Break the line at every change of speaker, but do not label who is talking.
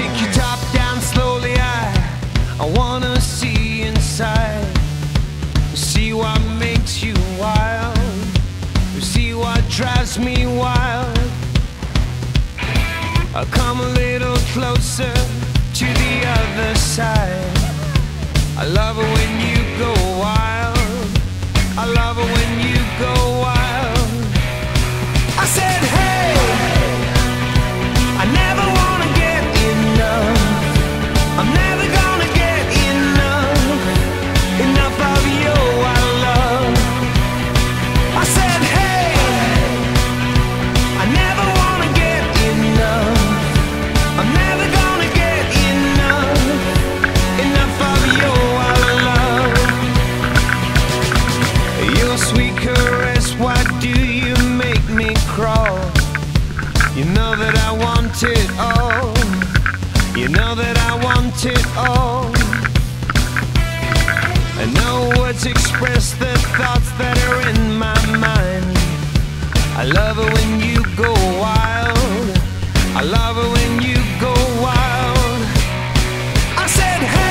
Take your top down slowly, I, I wanna see inside. See what makes you wild. See what drives me wild. I'll come a little closer to the other side. I love. You know that I want it all. You know that I want it all. And no words express the thoughts that are in my mind. I love it when you go wild. I love it when you go wild. I said, hey,